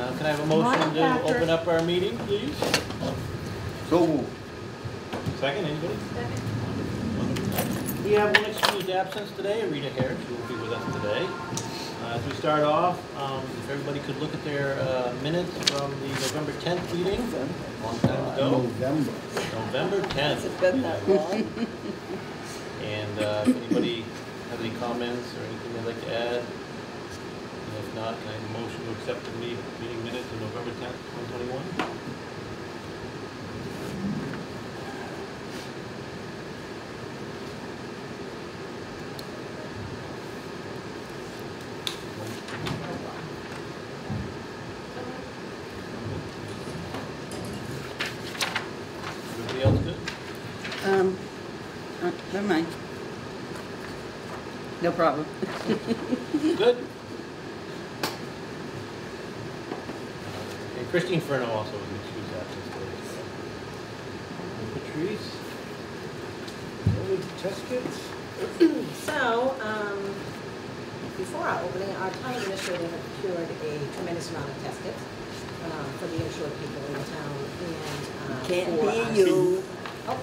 Uh, Can I have a motion to open up our meeting, please? So moved. Second, anybody? We have one excused absence today, Rita Harris, who will be with us today. Uh, As we start off, um, if everybody could look at their uh, minutes from the November 10th meeting, long time ago, November. November 10th. it been that long? And uh, if anybody have any comments or anything they'd like to add? If not, I have a motion to accept the meet- meeting minutes of November 10th, 2021? Everybody else good? Um, uh, never mind. No problem. Good. And Christine Furno also was excused absence today. so. Patrice? COVID test kits? So, um, before our opening, our town administrator had procured a tremendous amount of test kits, um, for the insured people in the town and, uh, Can't for be you. Oh,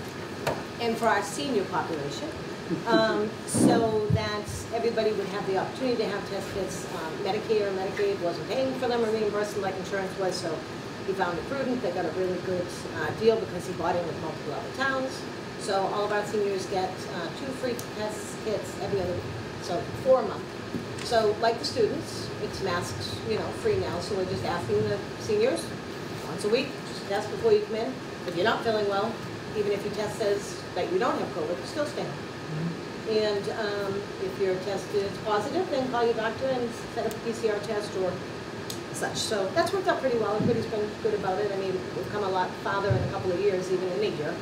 and for our senior population. Um, so that everybody would have the opportunity to have test kits. Um, Medicare and Medicaid wasn't paying for them or reimbursing like insurance was, so he found it prudent. They got a really good, uh, deal because he bought in with multiple other towns. So all of our seniors get, uh, two free test kits every other, week, so four a month. So like the students, it's masks, you know, free now, so we're just asking the seniors, once a week, just test before you come in. If you're not feeling well, even if your test says that you don't have COVID, you still stay home. And um, if your test is positive, then call your doctor and set up a PCR test or such. So that's worked out pretty well. Everybody's been good about it. I mean, we've come a lot farther in a couple of years, even in a year,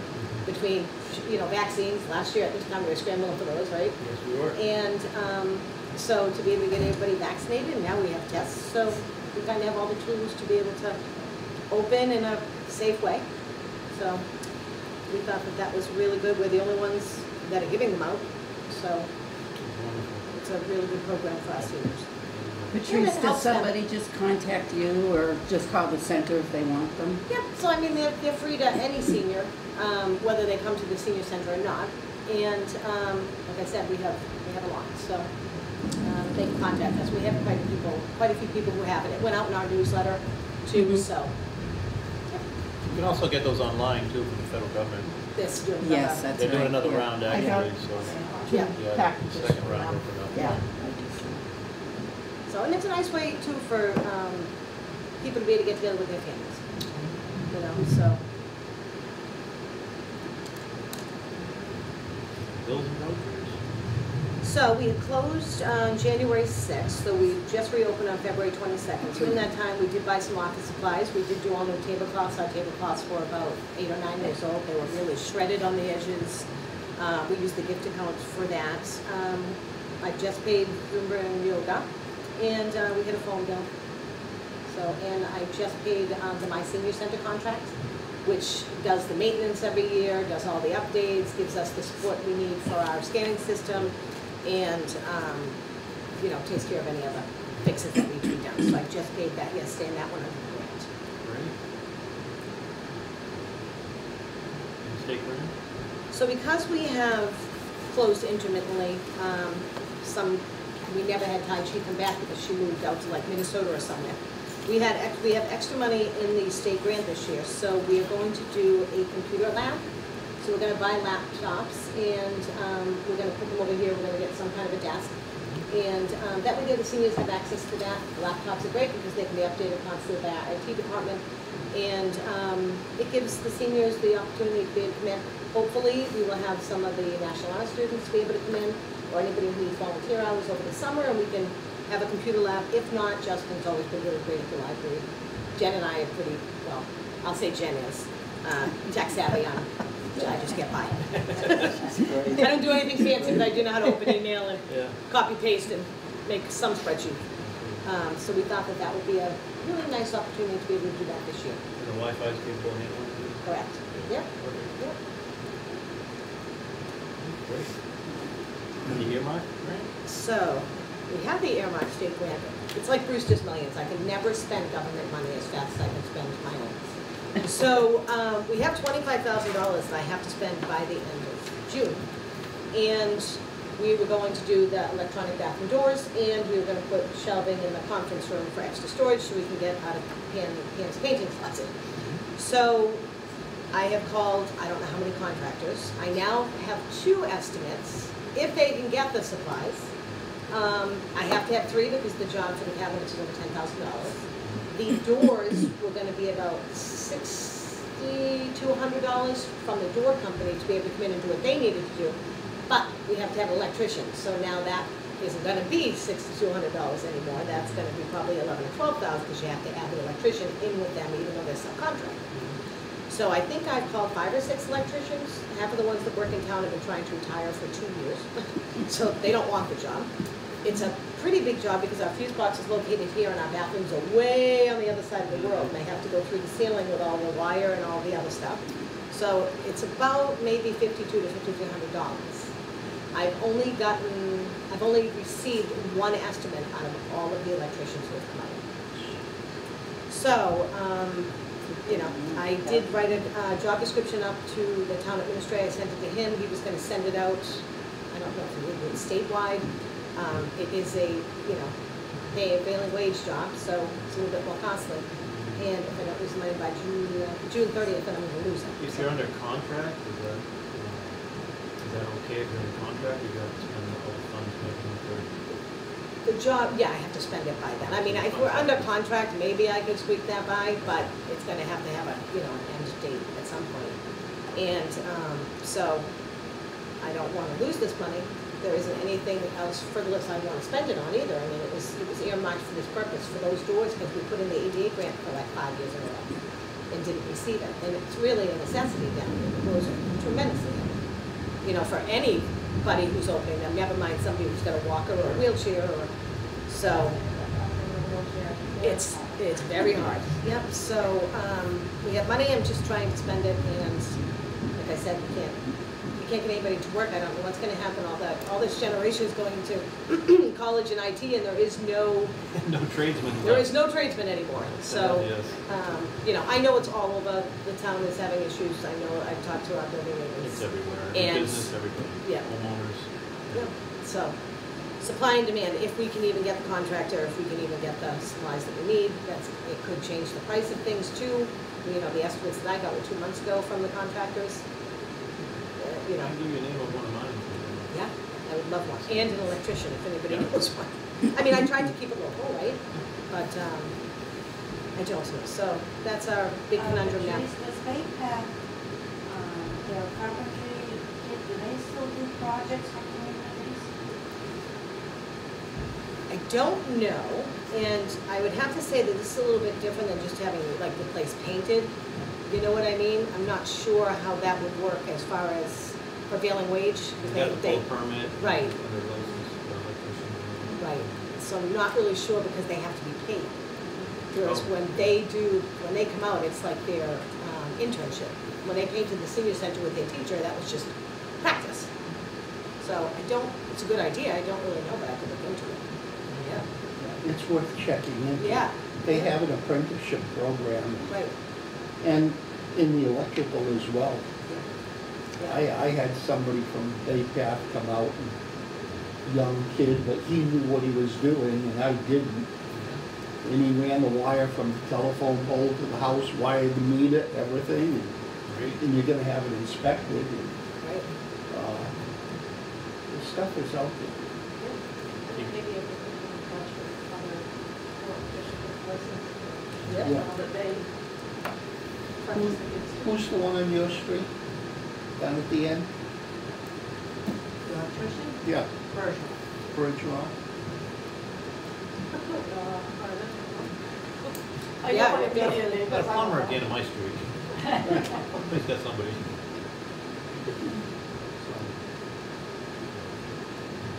between, you know, vaccines. Last year at this time, we were scrambling for those, right? Yes, we were. And um, so to be able to get everybody vaccinated, now we have tests, so we kind of have all the tools to be able to open in a safe way. So we thought that that was really good. We're the only ones that are giving them out, so it's a really good program for our seniors. Patrice, it does helps them. somebody just contact you or just call the center if they want them? Yep, so I mean, they're, they're free to any senior, um, whether they come to the senior center or not. And, um, like I said, we have, we have a lot, so, um, they can contact us. We have quite a people, quite a few people who have it. It went out in our newsletter too, Mhm. so. You can also get those online too from the federal government. This doing another. Yes, that's right. They're doing another yeah. round I got actually, so, Yeah, yeah, packages the second for round them. opened up. Yeah. so, and it's a nice way too for, um, people to be able to get together with their families, you know, so. So we had closed on January 6th, so we just reopened on February 22nd. So in that time, we did buy some office supplies. We did do all new tablecloths. Our tablecloths were about eight or nine years old. They were really shredded on the edges. Uh, We used the gift account for that. Um, I just paid Zumba and Yoga, and uh, we had a phone bill. So, and I just paid um, the My Senior Center contract, which does the maintenance every year, does all the updates, gives us the support we need for our scanning system, and, um, you know, takes care of any other fixes that need to be done. So I just paid that yesterday, and that one under the grant. Great. State grant? So because we have closed intermittently, um, some, we never had Tai Chi come back because she moved out to like Minnesota or somewhere. We had, we have extra money in the state grant this year, so we are going to do a computer lab. So we're gonna buy laptops and, um, we're gonna put them over here, we're gonna get some kind of a desk. And, um, that way the seniors have access to that. Laptops are great because they can be updated constantly by our IT department. And, um, it gives the seniors the opportunity to be able to come in. Hopefully, we will have some of the National Honor students be able to come in, or anybody who needs volunteer hours over the summer, and we can have a computer lab. If not, Justin's always been really great at the library. Jen and I are pretty, well, I'll say Jen is, uh, tech savvy on, I just get by. I don't do anything fancy, but I do know how to open email and Yeah. copy paste and make some spreadsheet. Um, so we thought that that would be a really nice opportunity to be able to do that this year. And the Wi-Fi is capable of handling it? Correct. Yep, Perfect. yep. Great. Did you hear Mark? Grant? So, we have the earmark state grant. It's like Brewster's Millions, I can never spend government money as fast as I can spend my own. So, um, we have twenty-five thousand dollars that I have to spend by the end of June. And we were going to do the electronic bathroom doors, and we were gonna put shelving in the conference room for extra storage, so we can get out of Pan, Pan's painting closet. So, I have called, I don't know how many contractors, I now have two estimates, if they can get the supplies. Um, I have to have three because the job for the cabinets is over ten thousand dollars. The doors were gonna be about sixty to hundred dollars from the door company to be able to come in and do what they needed to do. But we have to have electricians, so now that isn't gonna be sixty-two hundred dollars anymore, that's gonna be probably eleven or twelve thousand, because you have to add the electrician in with them, even though they're subcontracted. So I think I've called five or six electricians, half of the ones that work in town have been trying to retire for two years, so they don't want the job. It's a pretty big job because our fuse box is located here and our bathrooms are way on the other side of the world, and they have to go through the ceiling with all the wire and all the other stuff. So it's about maybe fifty-two to fifty-three hundred dollars. I've only gotten, I've only received one estimate out of all of the electricians who have come out. So, um, you know, I did write a, uh, job description up to the town administrator, I sent it to him, he was gonna send it out, I don't know if it be statewide. Um, it is a, you know, pay a prevailing wage job, so it's a little bit more costly. And if I don't lose money by June, uh, June thirtieth, then I'm gonna lose it. If you're under contract, is that, uh, that okay if you're in contract, you got to spend the whole funds making for? The job, yeah, I have to spend it by then. I mean, if we're under contract, maybe I could squeak that by, but it's gonna have to have a, you know, an end date at some point. And, um, so, I don't wanna lose this money. There isn't anything else frivolous I wanna spend it on either. I mean, it was, it was earmarked for this purpose, for those doors, because we put in the ADA grant for like five years in a row and didn't receive it. And it's really a necessity down here. The doors are tremendously you know, for anybody who's opening them, never mind somebody who's got a walker or a wheelchair or, so, it's, it's very hard. Yep, so, um, we have money, I'm just trying to spend it, and like I said, we can't, we can't get anybody to work, I don't know what's gonna happen, all that, all this generation is going to college and IT, and there is no, No tradesmen left. there is no tradesmen anymore, so. Yes. Um, you know, I know it's all over, the town is having issues, I know, I've talked to our building It's neighbors. everywhere, And- business, everybody, yeah. homeowners. Yeah, so, supply and demand, if we can even get the contractor, if we can even get the supplies that we need, that's, it could change the price of things too. You know, the estimates that I got were two months ago from the contractors. Uh, You know, I'll give you a name of one of mine. yeah, I would love one, and an electrician, if anybody knows one. I mean, I tried to keep it local, right? But, um, I don't know, so that's our big Uh, conundrum now. Patrice, Does Faith have, um, their carpentry, kit, do they still do projects for communities? I don't know, and I would have to say that this is a little bit different than just having like the place painted. You know what I mean? I'm not sure how that would work as far as prevailing wage. You they- got the full permit. Right. Under license, for electrician. Right, so I'm not really sure because they have to be paid. Whereas Oh. when they do, when they come out, it's like their um, internship. When they painted the senior center with their teacher, that was just practice. So I don't, it's a good idea, I don't really know, but I could look into it. Yeah, It's worth checking into. yeah, They have an apprenticeship program right, and in the electrical as well. Yeah. I, I had somebody from Bay Path come out and young kid, but he knew what he was doing and I didn't. And he ran the wire from the telephone pole to the house, wired the meter, everything, and, Great. and you're gonna have it inspected and, Right. uh, the stuff is out there. Maybe if we can watch for other electrician license. Yeah. Yeah. Now that they practice against. Who's the one on your street? Down at the end? Electrician? Yeah, Virgil. Bridge Rock. I Yeah, know what yeah, it is. Got a plumber at the end of my street. Somebody's got somebody.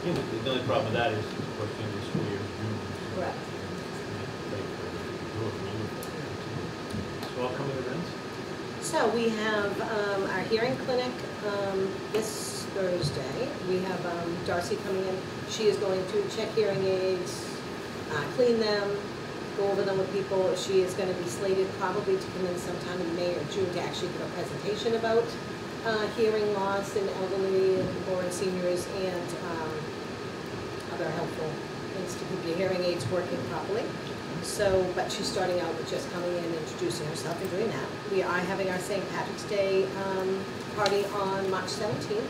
Yeah, but the only problem with that is, of course, the end of the school year is June. so Correct. it's late for it to do it, really. So upcoming events? So we have um, our hearing clinic um, this Thursday. We have um, Darcy coming in. She is going to check hearing aids, uh, clean them, go over them with people. She is going to be slated probably to come in sometime in May or June to actually give a presentation about uh, hearing loss in elderly and or in seniors and um, other helpful things to keep your hearing aids working properly. So, but she's starting out with just coming in, introducing herself and doing that. We are having our St. Patrick's Day um, party on March 17th.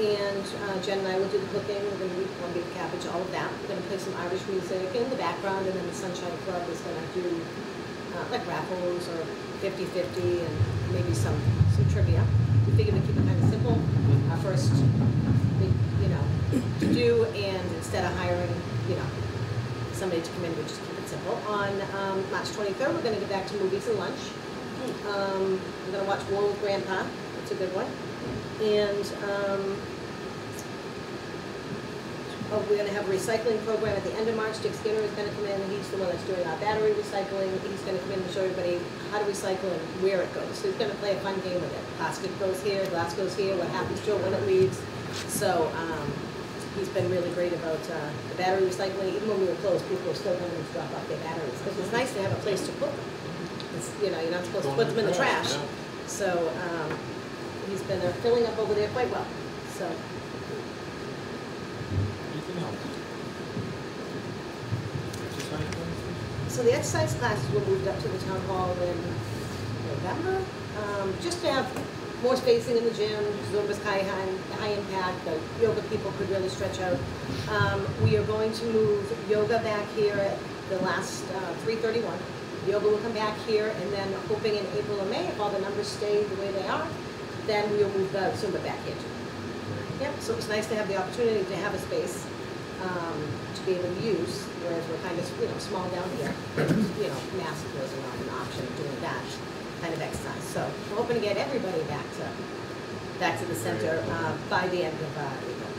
And uh, Jen and I will do the cooking, we're gonna eat Columbia cabbage, all of that. We're gonna play some Irish music in the background, and then the Sunshine Club is gonna do uh, like raffles or 50-50 and maybe some, some trivia. We figured to keep it kind of simple. Our first, you know, to do, and instead of hiring, you know, somebody to come in, we just keep simple. On um, March 23rd, we're gonna get back to movies and lunch. Um, We're gonna watch War with Grandpa, it's a good one. And, um, oh, we're gonna have a recycling program at the end of March. Dick Skinner is gonna come in, he's the one that's doing our battery recycling. He's gonna come in and show everybody how to recycle and where it goes. So he's gonna play a fun game with it. Plastic goes here, glass goes here, what happens to it when it leaves. So, um, he's been really great about, uh, the battery recycling. Even when we were closed, people were still coming to drop off their batteries. Because it's nice to have a place to put them. It's, you know, you're not supposed to put them in the trash. So, um, he's been uh, filling up over there quite well, so. Anything else? Exercise classes? So the exercise classes were moved up to the town hall in November, um, just to have more spacing in the gym, Zumba's high, high, high impact, the yoga people could really stretch out. Um, we are going to move yoga back here at the last, uh, three thirty-one. Yoga will come back here, and then hoping in April or May, if all the numbers stay the way they are, then we'll move the Zumba back here too. Yep, so it's nice to have the opportunity to have a space, um, to be able to use, whereas we're kind of, you know, small down here. You know, mask wasn't an option of doing that kind of exercise. So we're hoping to get everybody back to, back to the center, uh, by the end of, uh, April.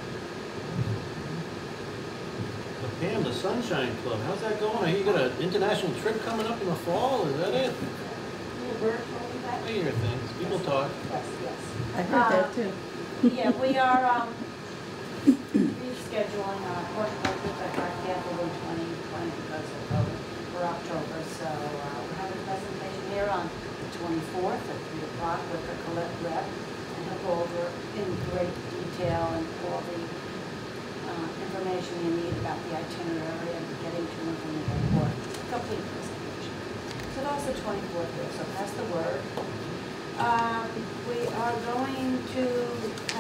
But Pam, the Sunshine Club, how's that going? I hear you got an international trip coming up in the fall, is that it? I hear things, people talk. Yes, yes. I heard that too. Yeah, we are, um, rescheduling our horticulture at our capital in twenty twenty because of COVID for October. So, uh, we're having a presentation here on the twenty-fourth at three o'clock with the Collette rep. And he'll go over in great detail and all the, uh, information you need about the itinerary and getting to and from the airport. Complete presentation. So that's the twenty-fourth here, so pass the word. Um, we are going to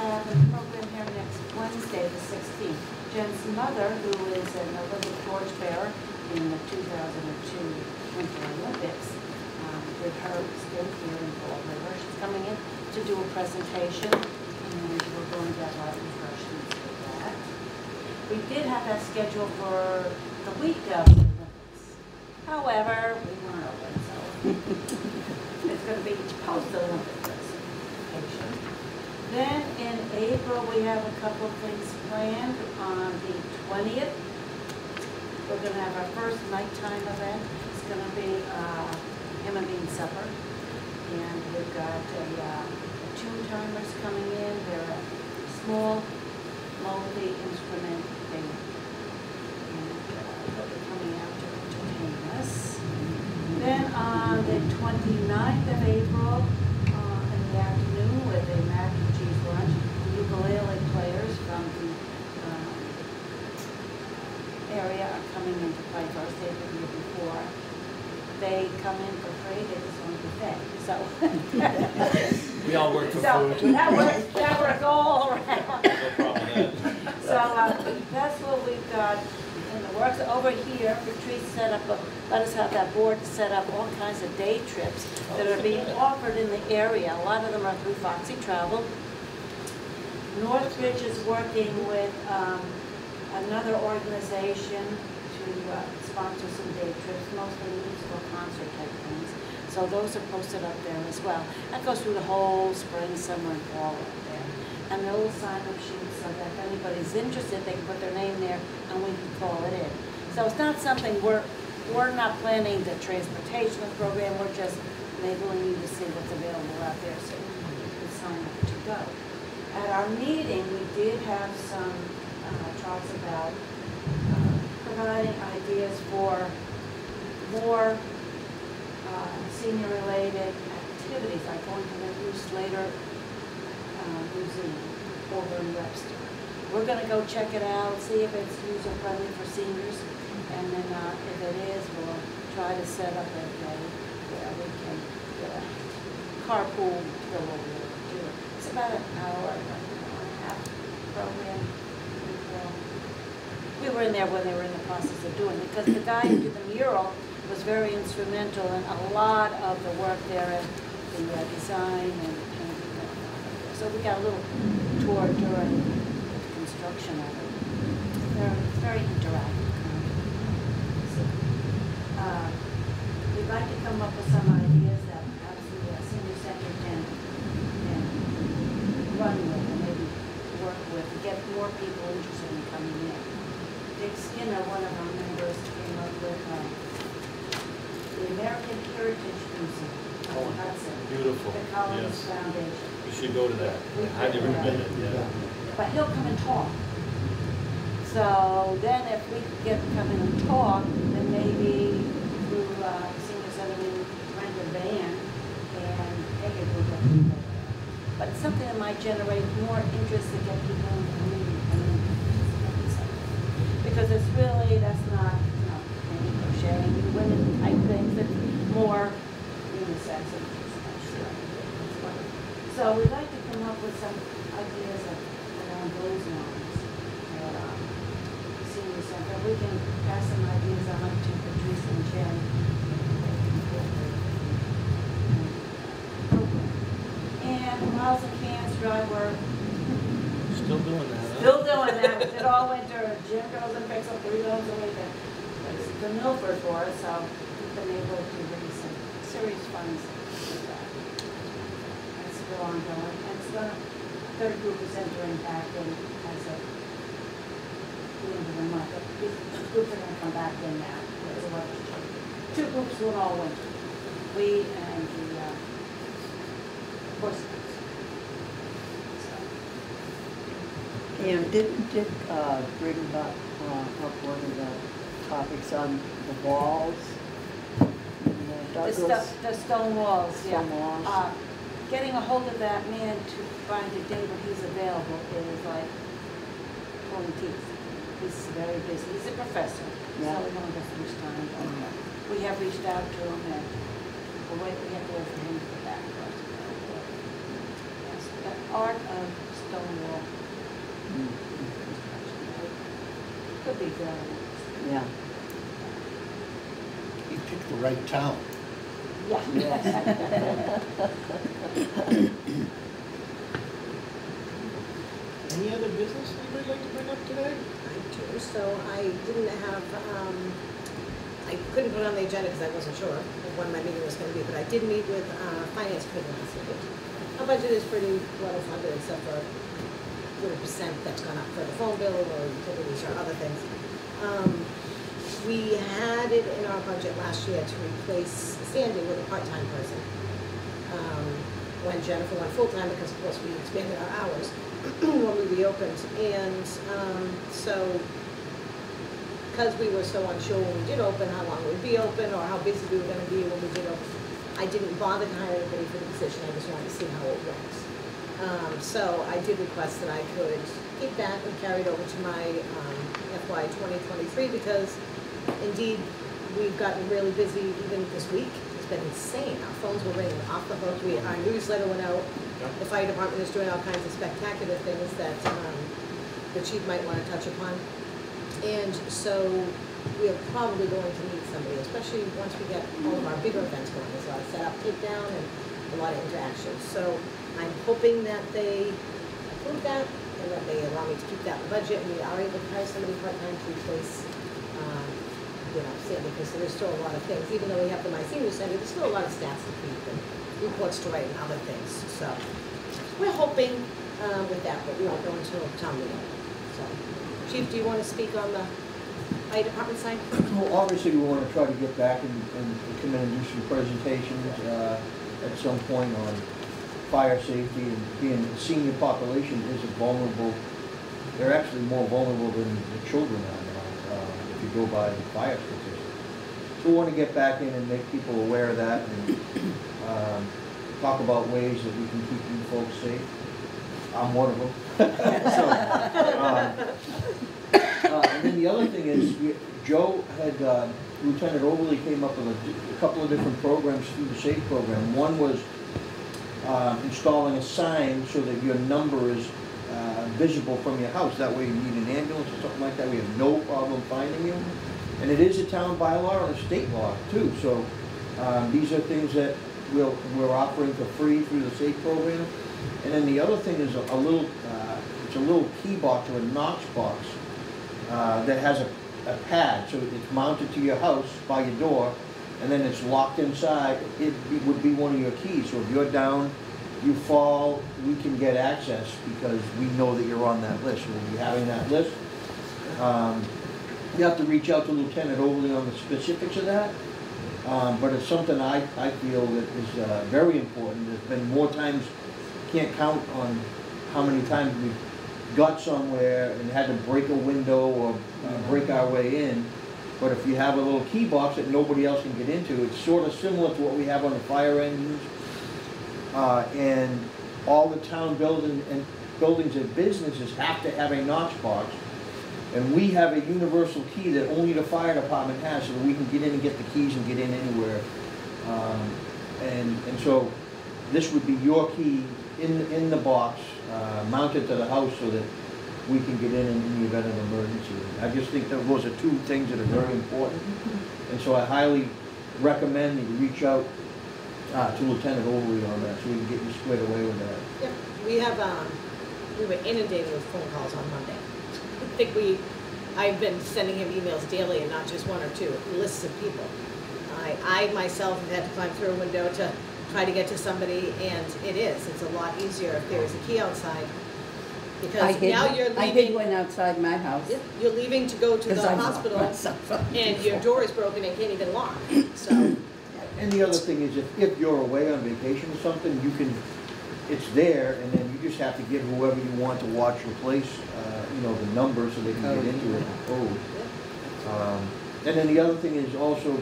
have a program here next Wednesday, the sixteenth. Jen's mother, who is an Olympic torchbearer in the two thousand and two Winter Olympics, did her stint here in Fall River. She's coming in to do a presentation, and we're going to have a lot of for that. We did have that scheduled for the week of the Olympics. However, we weren't open, so it's gonna be post-Olympic presentation. Then in April, we have a couple of things planned. On the twentieth, we're gonna have our first nighttime event. It's gonna be, uh, ham and bean supper. And we've got a, uh, tune timers coming in. They're a small, multi-instrument band. And, uh, they'll be coming out to entertain us. Then on the 29th of April, uh, in the afternoon with a mac and cheese lunch, ukulele players from the um, area are coming in to play first. They've been here before. They come in for free, they just want to pay, so. We all work for So food. that works, that works all around. No problem with that. So, uh, that's what we've got in the works. Over here, Patrice set up, a- let us have that board set up all kinds of day trips that are being offered in the area. A lot of them are through Foxy Travel. Northbridge is working with, um, another organization to, uh, sponsor some day trips, mostly musical concert type things. So those are posted up there as well. That goes through the whole spring, summer, and fall up there. And the little sign-up sheets so that if anybody's interested, they can put their name there and we can call it in. So it's not something we're, we're not planning the transportation program, we're just enabling you to see what's available out there so you can sign up to go. At our meeting, we did have some uh, talks about uh, providing ideas for more uh, senior-related activities, like going to the Bruce Slater uh, Museum over in Webster. We're gonna go check it out, see if it's user-friendly for seniors, and then uh, if it is, we'll try to set up a day where we can get a carpool to go over there. It's about an hour, an hour and a half program. We were in there when they were in the process of doing it, because the guy who did the mural was very instrumental in a lot of the work there and the uh, design and painting. it. So we got a little tour during the construction of it. Very, very interactive. Uh, We'd like to come up with some ideas that perhaps the uh, senior center can, can run with and maybe work with, get more people interested in coming in. Dick Skinner, one of our members, came up with uh, the American Heritage Museum Oh, on Hudson, Beautiful, the Collings yes. Foundation. You should go to that. Highly recommend it, yeah. But he'll come and talk. So then if we could get him come in and talk, then maybe through uh, senior center, we rent a van and take of people there. But it's something that might generate more interest to get people in the community. coming in and participate. Because it's really, that's not, you know, any crocheting, women type things, it's more unisex. and it's not sure. So we'd like to come up with some ideas of, around those lines. at, um, Senior center, we can pass some ideas on to Patrice and Jen. And Miles and Cans Drive, we're Still doing that, huh? Still doing that, we did all winter, Jim goes and picks up three loads a week, and it's the Milford for us, so we've been able to raise some serious funds for that. That's still ongoing, and it's gonna, third group is entering back in as of the end of the month, but these groups are gonna come back in now, there's a lot of. Two groups went all winter, we and the, uh, Boy Scouts. So, And didn't Dick uh, bring up, uh, up one of the topics on the walls? the The Douglas? sto- the stone walls, yeah. Stone walls. Uh, Getting a hold of that man to find a day when he's available is like pulling teeth. He's very busy, he's a professor, so we don't get much time. but, uh, We have reached out to him and we'll wait, we have to wait for him to get back to us. Yes, the art of stone wall Mm, could be very interesting. Yeah. He picked the right town. Any other business anybody like to bring up today? I do, so I didn't have, um, I couldn't put it on the agenda because I wasn't sure when my meeting was gonna be, but I did meet with, uh, finance committee last. Our budget is pretty well funded except for little percent that's gone up for the phone bill or utilities or other things. Um, we had it in our budget last year to replace Sandy with a part-time person. Um, when Jennifer went full-time, because of course we expanded our hours when we reopened. And, um, so, because we were so unsure when we did open, how long we'd be open, or how busy we were gonna be when we did open, I didn't bother to hire anybody for the position, I just wanted to see how it works. Um, so I did request that I could keep that and carry it over to my, um, FY twenty twenty-three, because indeed, we've gotten really busy even this week. It's been insane, our phones were ringing off the hook, we, our newsletter went out. The fire department is doing all kinds of spectacular things that, um, the chief might wanna touch upon. And so we are probably going to need somebody, especially once we get all of our bigger events going. There's a lot of setup, takedown, and a lot of interaction. So I'm hoping that they approve that and that they allow me to keep that in the budget and we are able to hire somebody part-time to replace, know, Sandy, because there's still a lot of things. Even though we have the My Senior Center, there's still a lot of stats to keep and reports to write and other things. So we're hoping, uh, with that, but we won't go until town meeting. So, Chief, do you want to speak on the fire department side? Well, obviously, we want to try to get back and, and come in and do some presentations, uh, at some point on fire safety and being a senior population is a vulnerable, they're actually more vulnerable than the children are go by the fire statistics. So we want to get back in and make people aware of that and um, talk about ways that we can keep you folks safe. I'm one of them. So, um, uh, And then the other thing is, we- Joe had, uh, Lieutenant Overly came up with a a couple of different programs through the SAFE program. One was um, installing a sign so that your number is uh, visible from your house. That way you need an ambulance or something like that, we have no problem finding you. And it is a town bylaw and a state law too, so um, these are things that we'll, we're offering for free through the SAFE program. And then the other thing is a a little, uh, it's a little key box or a Knox box uh, that has a, a pad, so it's mounted to your house by your door, and then it's locked inside. It would be one of your keys, so if you're down, you fall, we can get access because we know that you're on that list. We'll be having that list. Um, You have to reach out to Lieutenant Overly on the specifics of that, um, but it's something I, I feel that is uh, very important. There's been more times, can't count on how many times we've got somewhere and had to break a window or uh, break our way in. But if you have a little key box that nobody else can get into, it's sort of similar to what we have on the fire engines. Uh, and all the town building and buildings and businesses have to have a Knox box. And we have a universal key that only the fire department has, so that we can get in and get the keys and get in anywhere. Um, And, and so this would be your key in, in the box, uh, mounted to the house so that we can get in in the event of emergency. I just think that those are two things that are very important. And so I highly recommend that you reach out uh, to Lieutenant Overly on that, so we can get you squared away with that. Yep, we have, um, we were inundated with phone calls on Monday. I think we, I've been sending him emails daily and not just one or two, lists of people. I, I myself have had to climb through a window to try to get to somebody, and it is, it's a lot easier if there is a key outside. I Because hid, now you're leaving. I hid leaving, one outside my house. Yep, you're leaving to go to Because the I locked hospital, myself up and your before. door is broken and can't even lock, so. And the other thing is, if, if you're away on vacation or something, you can, it's there, and then you just have to give whoever you want to watch your place, uh, you know, the number so they can get into it, code. Um, And then the other thing is also,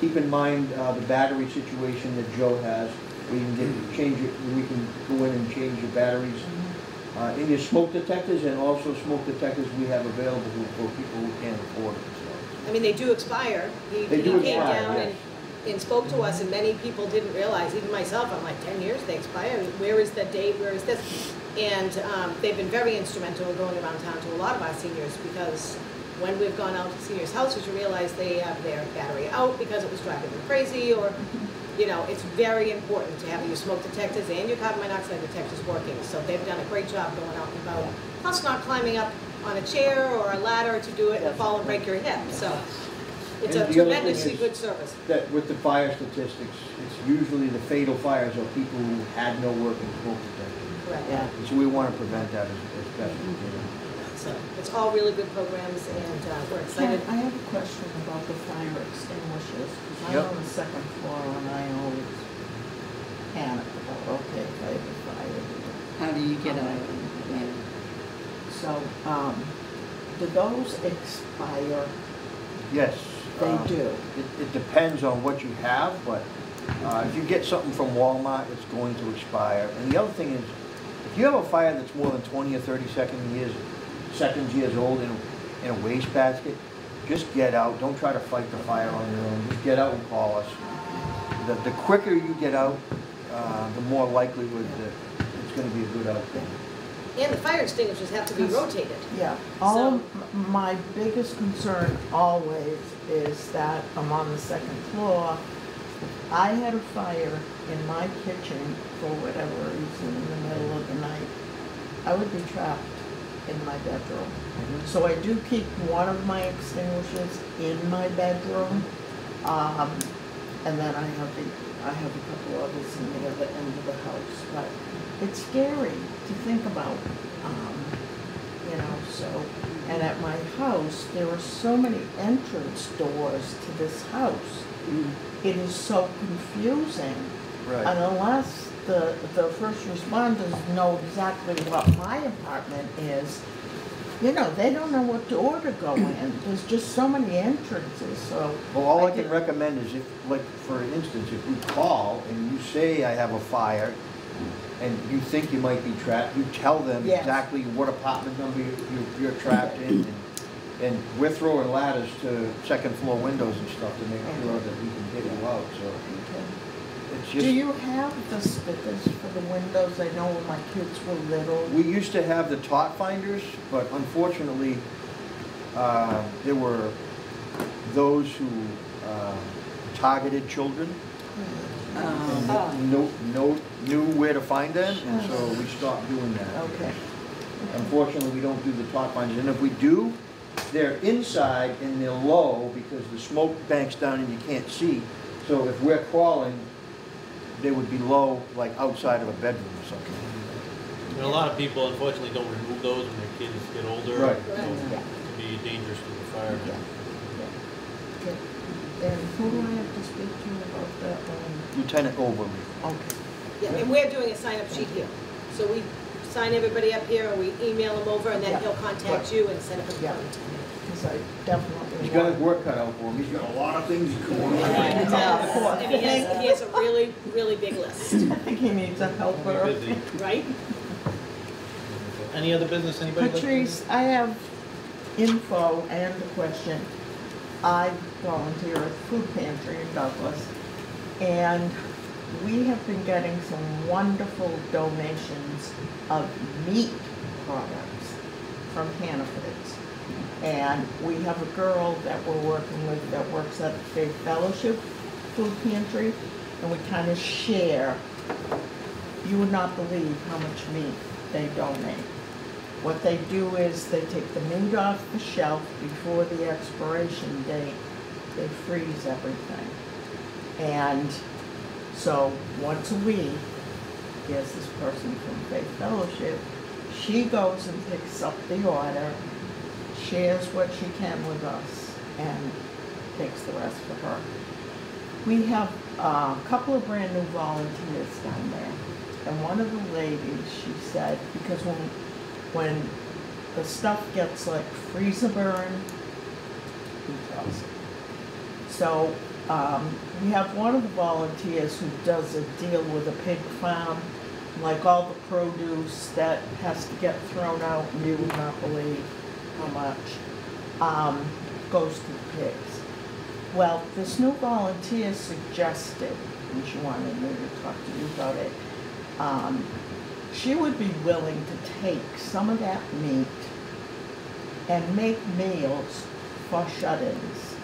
keep in mind, uh, the battery situation that Joe has. We can get, change it, we can go in and change your batteries. Uh, in your smoke detectors, and also smoke detectors we have available for people who can't afford it, so. I mean, they do expire. He, They he do came expire, down and, and spoke to us, and many people didn't realize, even myself, I'm like, ten years, they expire, where is the date, where is this? And, um, they've been very instrumental in going around town to a lot of our seniors, because when we've gone out to seniors' houses, you realize they have their battery out because it was driving them crazy, or, you know, it's very important to have your smoke detectors and your carbon monoxide detectors working, so they've done a great job going out and about. Plus not climbing up on a chair or a ladder to do it and fall and break your hip, so it's a And the tremendously good service. that with the fire statistics, it's usually the fatal fires are people who had no working smoke detector. Correct. Yeah. So we want to prevent that as, as best we can. So it's all really good programs and uh, we're Ken, excited. I have a question about the fire extinguishers, because I'm Yep. on the second floor and I always panic about, okay, if I have a fire. How do you get out? Yeah. So, um, do those expire? Yes. They um, do. It, it depends on what you have, but, uh, if you get something from Walmart, it's going to expire. And the other thing is, if you have a fire that's more than twenty or thirty second years, seconds years old in, a- in a waste basket, just get out, don't try to fight the fire on your own, just get out and call us. The, the quicker you get out, uh, the more likelihood that it's gonna be a good outcome. And the fire extinguishers have to be rotated. Yeah, all, So- my biggest concern always is that I'm on the second floor. I had a fire in my kitchen for whatever reason in the middle of the night. I would be trapped in my bedroom. So I do keep one of my extinguishers in my bedroom. Um, and then I have the, I have a couple others in the other end of the house, but it's scary to think about. Um, you know, so, and at my house, there are so many entrance doors to this house. It is so confusing. Right. And unless the, the first responders know exactly what my apartment is, you know, they don't know what door to go in. There's just so many entrances, so. Well, all I did- can recommend is if, like, for instance, if you call and you say I have a fire, and you think you might be trapped, you tell them Yes. exactly what apartment number you- you- you're trapped in. and- And we're throwing ladders to second floor windows and stuff to make sure that we can get you out, so Okay. it's Do you have the stickers for the windows? I know when my kids were little. We used to have the tot finders, but unfortunately, uh, there were those who uh, targeted children. Um, and No, no, knew where to find them, and so we stopped doing that. Okay. Unfortunately, we don't do the tot finders, and if we do, they're inside and they're low because the smoke banks down and you can't see. So if we're crawling, they would be low, like outside of a bedroom or something. And a lot of people unfortunately don't remove those when their kids get older. Right. So it can be dangerous to the fire. Yeah, yeah. Okay. And who do I have to speak to about that one? Lieutenant Overly. Okay. Yeah, and we're doing a sign-up sheet here. So we sign everybody up here, and we email them over, and then Yeah. he'll contact you and set up an Yeah. appointment. Because I definitely. He's got his work cut out for him, he's got a lot of things going on. Yeah, poor And he has, he has a really, really big list, I think he needs a helper. Busy. right? Any other business anybody? like Patrice, I have info and a question. I volunteer at the food pantry in Douglas, and we have been getting some wonderful donations of meat products from Hannaford's. And we have a girl that we're working with that works at the Faith Fellowship Food Pantry, and we kind of share. You would not believe how much meat they donate. What they do is they take the meat off the shelf before the expiration date, they freeze everything. And so once a week, here's this person from Faith Fellowship, she goes and picks up the order, shares what she can with us, and takes the rest for her. We have a couple of brand new volunteers down there. And one of the ladies, she said, because when, when the stuff gets like freezer burn, who tells it? So, um, we have one of the volunteers who does a deal with a pig farm, like all the produce that has to get thrown out, you would not believe how much, um, goes to the pigs. Well, this new volunteer suggested, and she wanted me to talk to you about it, um, she would be willing to take some of that meat and make meals for shut-ins.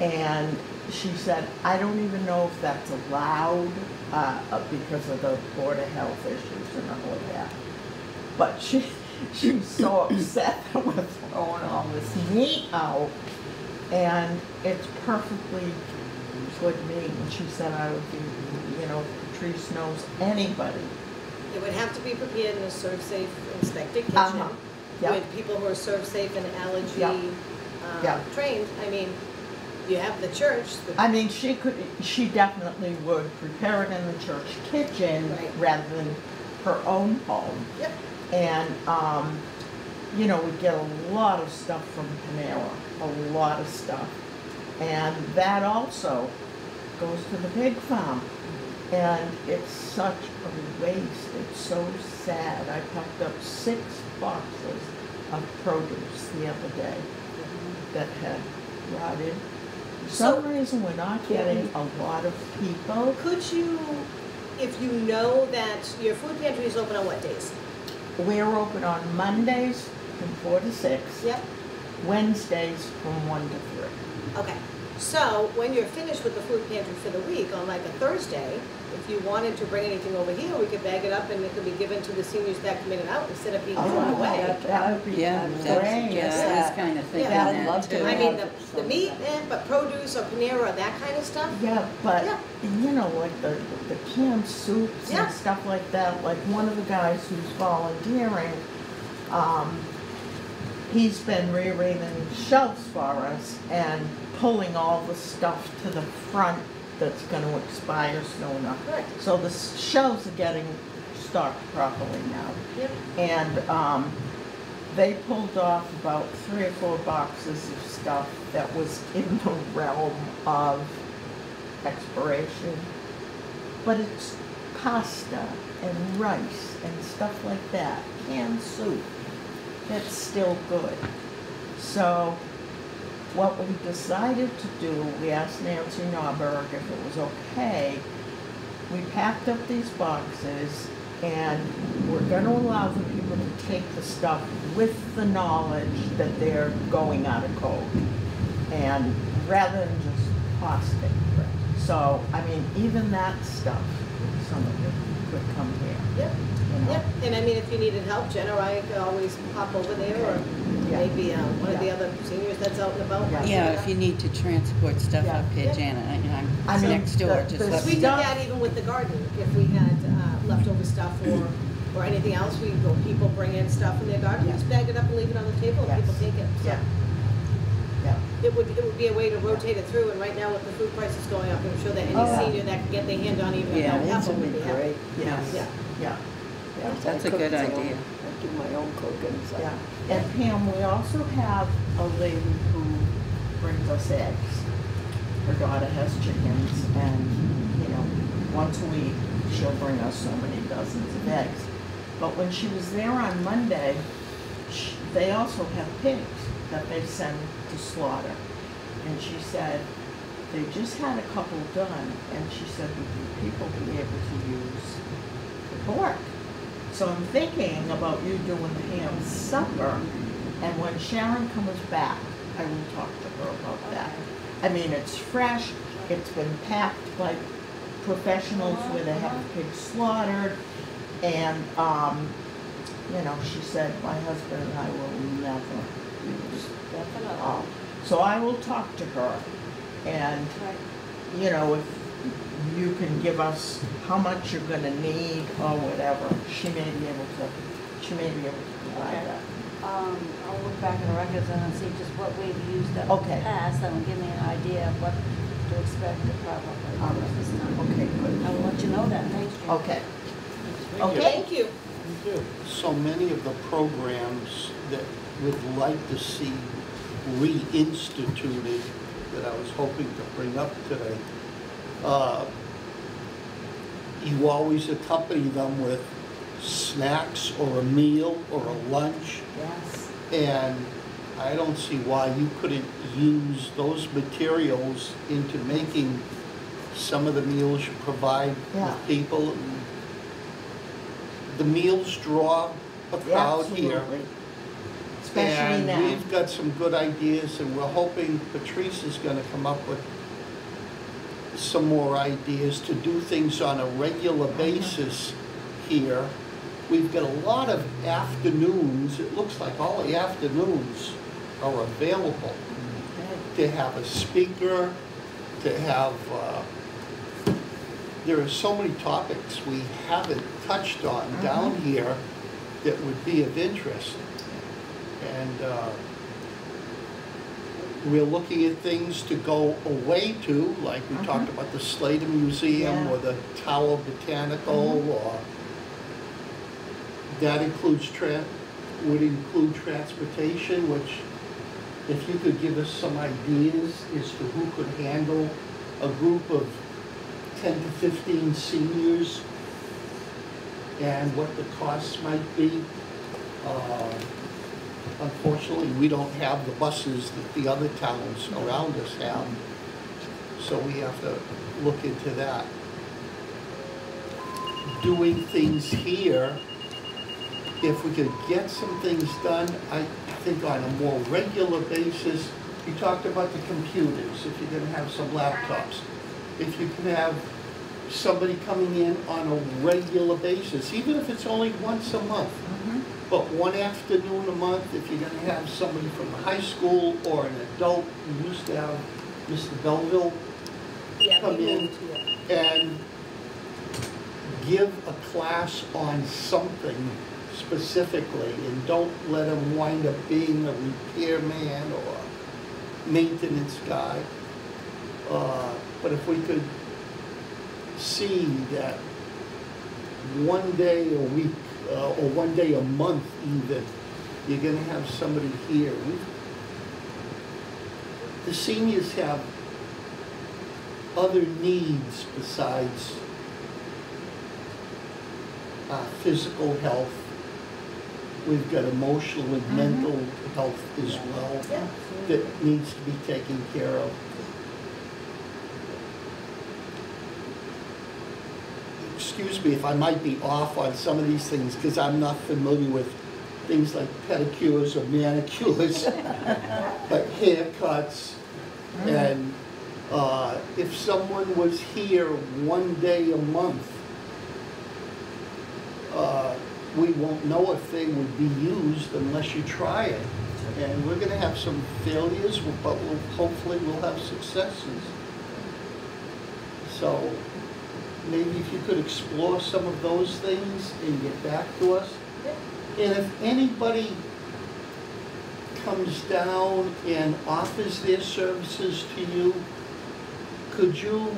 And she said, I don't even know if that's allowed, uh, uh, because of the Board of Health issues and all of that. But she, she was so upset that we're throwing all this meat out, and it's perfectly good meat, and she said I would be, you know, Patrice knows anybody. It would have to be prepared in a serve safe inspected kitchen Uh-huh. Yep. with people who are serve safe and allergy Yep. um, Yep. trained. I mean, you have the church, the I mean, she could, she definitely would prepare it in the church kitchen Right. rather than her own home. Yep. And, um, you know, we get a lot of stuff from Panera, a lot of stuff. And that also goes to the pig farm. And it's such a waste, it's so sad. I packed up six boxes of produce the other day that had rotted. For some So- reason, we're not getting a lot of people. Could you, if you know that your food pantry is open on what days? We're open on Mondays from four to six. Yep. Wednesdays from one to three. Okay. So when you're finished with the food pantry for the week, on like a Thursday, if you wanted to bring anything over here, we could bag it up and it could be given to the seniors that come in and out instead of being thrown Oh, away. that- That would be Yeah, great. that's, yeah, I kind of thinking Yeah, that I'd love too. to. I mean, the, the meat, eh, but produce or Panera, that kind of stuff? Yeah, but, Yeah. you know, like the, the canned soups Yeah. and stuff like that, like one of the guys who's volunteering, um, he's been rearranging shelves for us and pulling all the stuff to the front that's gonna expire soon enough. So the shelves are getting stocked properly now. Yep. And, um, they pulled off about three or four boxes of stuff that was in the realm of expiration. But it's pasta and rice and stuff like that, canned soup, that's still good. So, what we decided to do, we asked Nancy Norberg if it was okay. We packed up these boxes and we're gonna allow the people to take the stuff with the knowledge that they're going out of code. And rather than just plastic. So, I mean, even that stuff, some of it could come here, Yep, you know? yep, and I mean, if you needed help, Jen or I could always pop over there, or Yeah. maybe uh, one of the Yeah. other seniors that's out and about. Yeah. Yeah, if you need to transport stuff Yeah. up here, Yeah. Janet, I- I I'm mean, next door, the- just the let We me did know. that even with the garden, if we had uh, leftover stuff or, or anything else, we, or people bring in stuff in their garden, we just bag it up and leave it on the table, and Yes. people take it. So Yeah. Yeah. It would, it would be a way to rotate it through, and right now with the food prices going up, I'm sure that Oh, any yeah. senior that can get their hand on even a Yeah, bell This pepper would would be be happy. great, yes, Yeah. yeah, yeah. That's a good cook my idea. Do my own cooking, so. Yeah, and Pam, we also have a lady who brings us eggs. Her daughter has chickens and, you know, once a week, she'll bring us so many dozens of eggs. But when she was there on Monday, sh they also have pigs that they send to slaughter. And she said, they just had a couple done, and she said, would people be able to use the pork? So I'm thinking about you doing the ham supper, and when Sharon comes back, I will talk to her about that. I mean, it's fresh, it's been packed by professionals where they have the pig slaughtered, and, um, you know, she said, my husband and I will never use Definitely. um, So I will talk to her, and, you know, if you can give us how much you're gonna need or whatever, she may be able to, she may be able to provide Okay. that. Um, I'll look back at the records and see just what we've used up in Okay. the past, that'll give me an idea of what to expect to probably All use right. this time. Okay, good. I will let you know that, thanks, Jane. Okay, Thank you. Okay. Thank you. Thank you. so many of the programs that we'd like to see reinstituted that I was hoping to bring up today. Uh, You always accompany them with snacks or a meal or a lunch. yes, And I don't see why you couldn't use those materials into making some of the meals you provide Yeah. with people. The meals draw a crowd here. absolutely. Especially now. We've got some good ideas, and we're hoping Patrice is gonna come up with some more ideas to do things on a regular basis here. We've got a lot of afternoons, it looks like all the afternoons are available to have a speaker, to have, uh, there are so many topics we haven't touched on down here that would be of interest. And uh, we're looking at things to go away to, like we talked about the Slater Museum Yeah. or the Tower Botanical, or that includes, tran- would include transportation, which if you could give us some ideas as to who could handle a group of 10 to 15 seniors and what the costs might be. Uh, Unfortunately, we don't have the buses that the other towns around us have, so we have to look into that. Doing things here, if we could get some things done, I think on a more regular basis, you talked about the computers, if you're gonna have some laptops. If you can have somebody coming in on a regular basis, even if it's only once a month. But one afternoon a month, if you're gonna have somebody from the high school or an adult, we used to have Mr. Belleville Yeah, Come we in. moved, yeah. and give a class on something specifically and don't let him wind up being a repairman or maintenance guy. Uh, But if we could see that one day a week, uh, or one day a month even, you're gonna have somebody here. The seniors have other needs besides uh, physical health. We've got emotional and mental health as well Yeah. that needs to be taken care of. Excuse me if I might be off on some of these things, because I'm not familiar with things like pedicures or manicures, but haircuts. And uh, if someone was here one day a month, uh, we won't know if they would be used unless you try it. And we're gonna have some failures, but we'll, hopefully we'll have successes. So maybe if you could explore some of those things and get back to us. And if anybody comes down and offers their services to you, could you,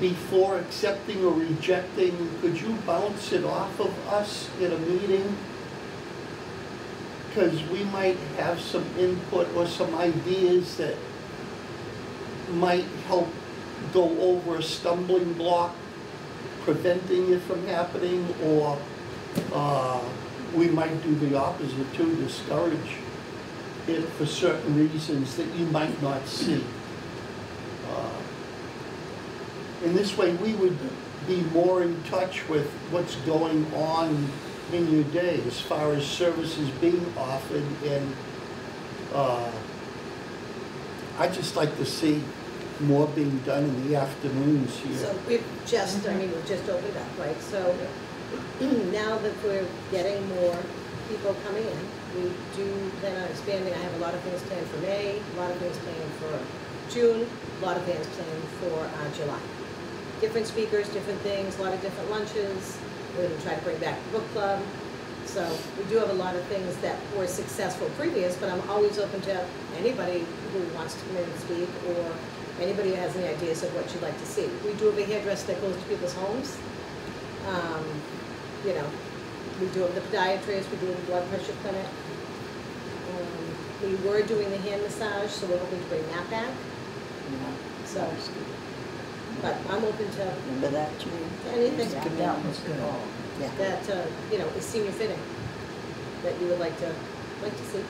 before accepting or rejecting, could you bounce it off of us in a meeting? Because we might have some input or some ideas that might help go over a stumbling block, preventing it from happening, or uh, we might do the opposite to discourage it for certain reasons that you might not see. Uh, In this way, we would be more in touch with what's going on in your day as far as services being offered and uh, I'd just like to see more being done in the afternoons here. So we've just, I mean, we've just opened up, right? So now that we're getting more people coming in, we do plan on expanding. I have a lot of things planned for May, a lot of things planned for June, a lot of things planned for uh, July. Different speakers, different things, a lot of different lunches. We're gonna try to bring back the book club. So we do have a lot of things that were successful previous, but I'm always open to anybody who wants to come in and speak or anybody who has any ideas of what you'd like to see. We do have a hairdresser that goes to people's homes. Um, You know, we do have the podiatrist, we do have the blood pressure clinic. Um, We were doing the hand massage, so we're hoping to bring that back. So, but I'm open to Remember that, anything That was good. Yeah. that, uh, you know, is senior fitting, that you would like to, like to see.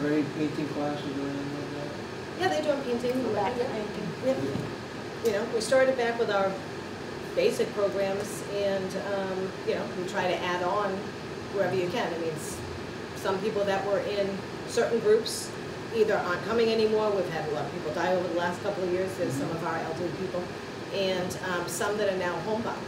Are any painting classes or anything like that? Yeah, they do a painting. Go back to yeah. painting. Yeah. You know, we started back with our basic programs and, um, you know, we try to add on wherever you can. I mean, s- some people that were in certain groups either aren't coming anymore. We've had a lot of people die over the last couple of years. There's some of our elderly people. And, um, some that are now homebound.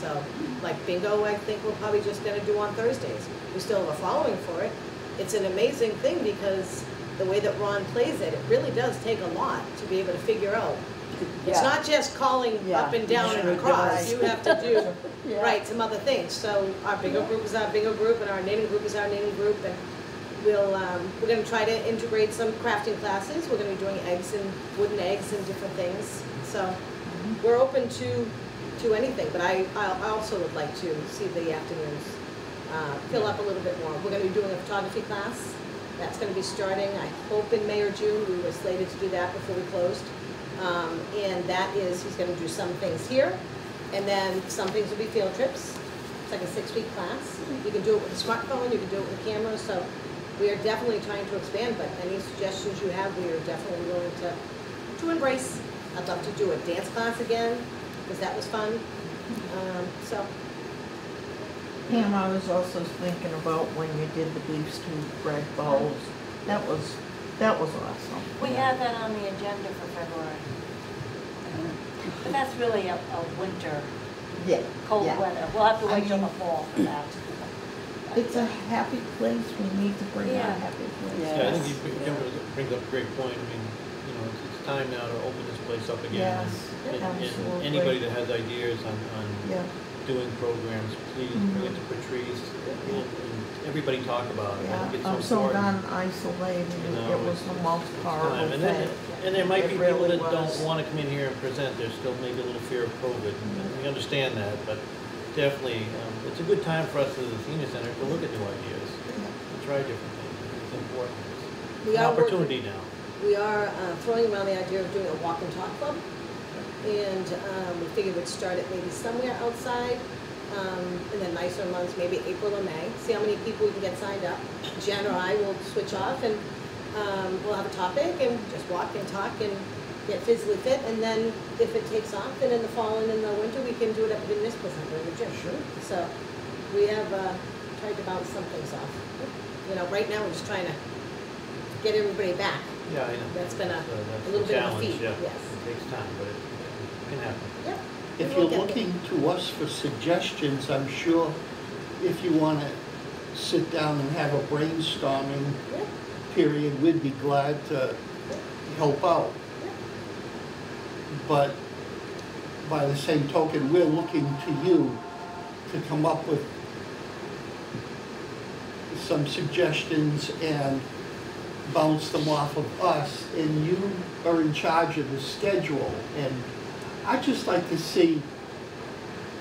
So, like bingo, I think we're probably just gonna do on Thursdays. We still have a following for it. It's an amazing thing because the way that Ron plays it, it really does take a lot to be able to figure out it's Yeah. not just calling Yeah. up and down and across, you have to do, Yeah. right, some other things. So our bingo group is our bingo group, and our knitting group is our knitting group, and we'll, um, we're gonna try to integrate some crafting classes. We're gonna be doing eggs and wooden eggs and different things. So we're open to, to anything, but I, I also would like to see the afternoons uh, fill up a little bit more. We're gonna be doing a photography class. That's gonna be starting, I hope in May or June. We were slated to do that before we closed. Um, and that is, he's gonna do some things here, and then some things will be field trips. It's like a six-week class. You can do it with a smartphone, you can do it with a camera, so we are definitely trying to expand, but any suggestions you have, we are definitely willing to, to embrace. I'd love to do a dance class again, because that was fun. Um, so, Pam, I was also thinking about when you did the beef stew bread bowls. That was, that was awesome. We have that on the agenda for February. But that's really a, a winter, Yeah. cold yeah. weather. We'll have to I wait till the fall for that. It's a happy place. We need to bring out a happy place. Yeah. Yeah, I think you bring- Kimber brings up a great point. I mean, you know, it's, it's time now to open this place up again. Yes, And- and- And absolutely. anybody that has ideas on, on Yeah. doing programs, please bring it to Patrice and, and everybody talk about it. I think Yeah, I'm it's so important. done isolated, You know, it was the most it's horrible time. And thing. then, and there might It be people really that don't was. wanna come in here and present, there's still maybe a little fear of COVID. and We understand that, but definitely, um, it's a good time for us as a senior center to look at new ideas, to try different things. It's important. We It's an are working- opportunity now. We are uh, throwing around the idea of doing a walk and talk club. And um, we figured we'd start it maybe somewhere outside um, in the nicer months, maybe April or May. See how many people we can get signed up. Jen or I will switch off and um, we'll have a topic and just walk and talk and get physically fit. And then if it takes off, then in the fall and in the winter, we can do it at the municipal center in the gym. Sure. So we have uh, tried to bounce some things off. You know, right now, we're just trying to get everybody back. Yeah, I know. That's been a, So that's a little the bit of a challenge, feat, yeah. yes. It takes time, but it it can happen. Yep. If We'll you're looking to us for suggestions, I'm sure if you want to sit down and have a brainstorming Yeah. period, we'd be glad to help out. But by the same token, we're looking to you to come up with some suggestions and bounce them off of us, and you are in charge of the schedule. And I'd just like to see,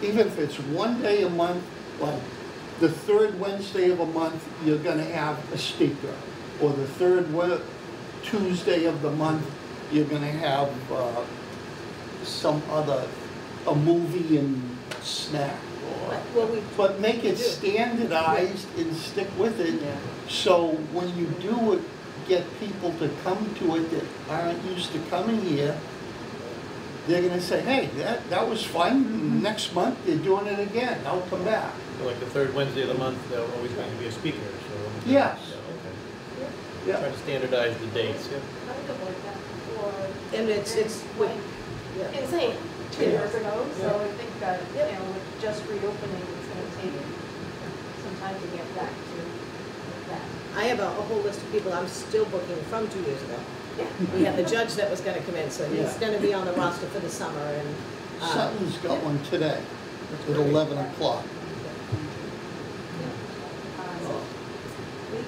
even if it's one day a month, like the third Wednesday of a month, you're gonna have a speaker. Or the third Tuesday of the month, you're gonna have, uh, some other, a movie and snack. or- well, we, But make it standardized and stick with it. Yeah. So when you do it, get people to come to it that aren't used to coming here, they're gonna say, hey, that, that was fun, mm-hmm. next month they're doing it again, I'll come back. So Like the third Wednesday of the month, there'll always going to be a speaker, so. Yes. Yeah, okay. Yeah. Try to standardize the dates, yeah. I think of that for. And it's- it's- Like, yeah. insane two Yeah. years ago, so Yeah. I think that, you know, with just reopening, it's gonna take some time to get back to that. I have a, a whole list of people I'm still booking from two years ago. Yeah. We had the judge that was gonna come in, so he's Yeah. gonna be on the roster for the summer and, uh, Sutton's got one today at eleven o'clock. Um, We,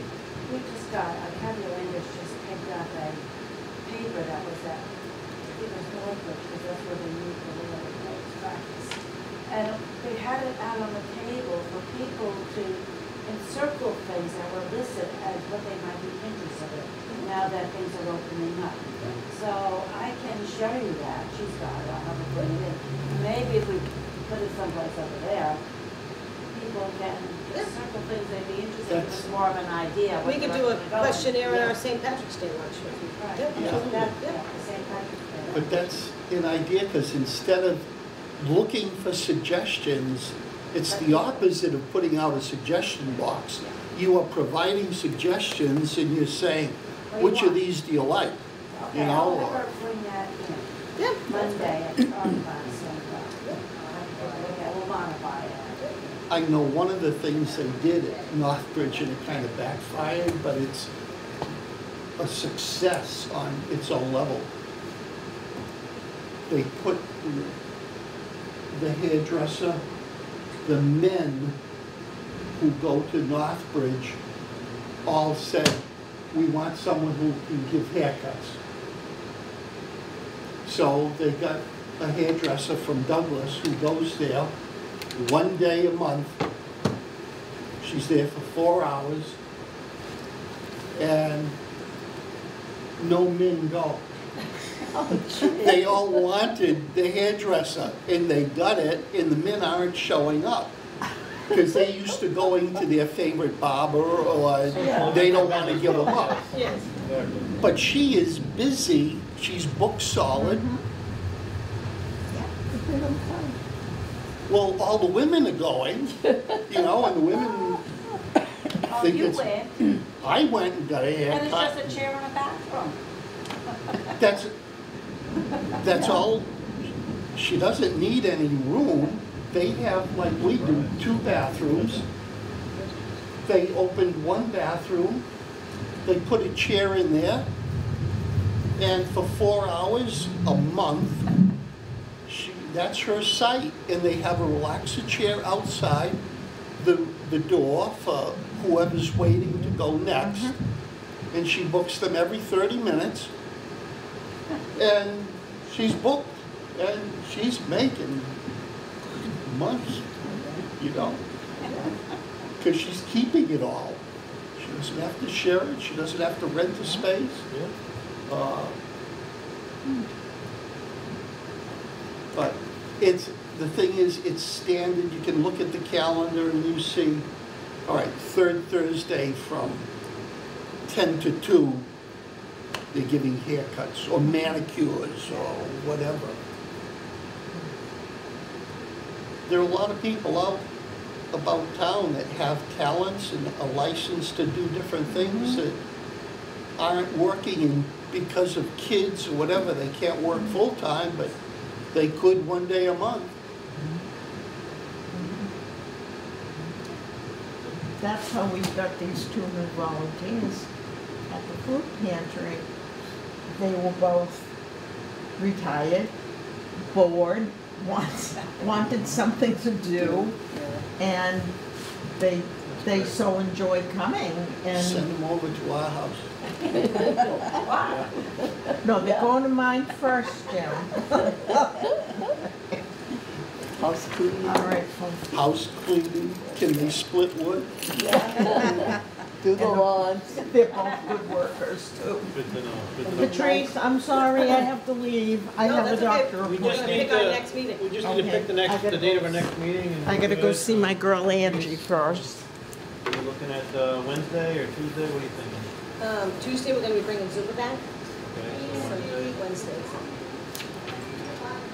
we just got, uh, Kathy Landers just picked up a paper that was at, it was Northbridge, because that's where they meet for the other courts practice. And they had it out on the table for people to encircle things that were listed as what they might be interested in, now that things are opening up. So I can show you that, she's got it, I'll have it put it in. Maybe if we put it someplace over there, people can circle things they'd be interested in, That's- it's more of an idea. we could do a direction they're going. questionnaire in Yeah. our St. Patrick's Day lunch. Right, Yep. yeah, that, Yeah. yeah, the St. Patrick's Day. But that's an idea, because instead of looking for suggestions, it's the opposite of putting out a suggestion box. You are providing suggestions and you're saying, which of these do you like? Okay, you know, I'll or- have bring that, Yeah. Monday at class, uh, I'll have to look at, we'll modify it. I know one of the things they did at Northbridge, and it kind of backfired, but it's a success on its own level. They put the hairdresser, the men who go to Northbridge all said, we want someone who can give haircuts. So they got a hairdresser from Douglas who goes there one day a month. She's there for four hours. And no men go. They all wanted the hairdresser and they got it and the men aren't showing up. Because they used to going to their favorite barber or they don't want to give them up. Yes. But she is busy, she's book solid. Mm-hmm. Well, all the women are going, you know, and the women Oh, think you went, I went and got a and it's just a chair and a bathroom. That's, that's all, she doesn't need any room. They have, like we do, two bathrooms. They opened one bathroom, they put a chair in there, and for four hours a month, she, that's her site, and they have a relaxer chair outside, the, the door for whoever's waiting to go next. Mm-hmm. And she books them every thirty minutes. And she's booked and she's making money, you know? Because she's keeping it all. She doesn't have to share it, she doesn't have to rent the space. Uh, But it's, the thing is, it's standard, you can look at the calendar and you see, all right, third Thursday from ten to two, they're giving haircuts or manicures or whatever. There are a lot of people out about town that have talents and a license to do different things mm-hmm. that aren't working and because of kids or whatever, they can't work mm-hmm. full-time, but they could one day a month. Mm-hmm. That's how we got these two new volunteers at the food pantry. They were both retired, bored, want- wanted something to do, and they, they so enjoyed coming, and Send and, them over to our house. no, they're going to mine first, Jim. House cleaning. All right. House cleaning, can they split wood? Do the lawns. They're both good workers, too. Good to know, good to know. Patrice, I'm sorry, I have to leave. I No, have a that's okay. doctor We We're just gonna need pick our to- next meeting. We just need to pick the I next, gotta the date of our next meeting. and I gotta we're go good. see my girl Angie first. We're looking at uh, Wednesday or Tuesday, what are you thinking? Um, Tuesday, we're gonna be bringing Zumba back. Okay, so Wednesday, Wednesday.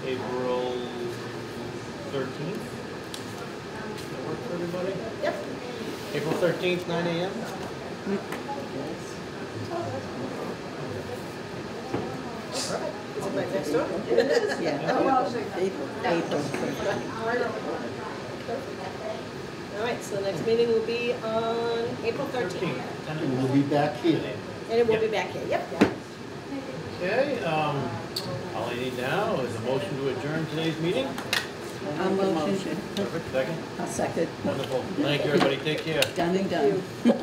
April thirteenth? That work for everybody? Yep. April thirteenth, nine AM? Is it right next door? Yeah. April, April. All right, so the next meeting will be on April thirteenth. Ten And AM. we'll be back here. And it will be back here, yep. Okay, um, all I need now is a motion to adjourn today's meeting. I'll motion. Perfect, second? I'll second. Wonderful. Thank you, everybody. Take care. Done and done.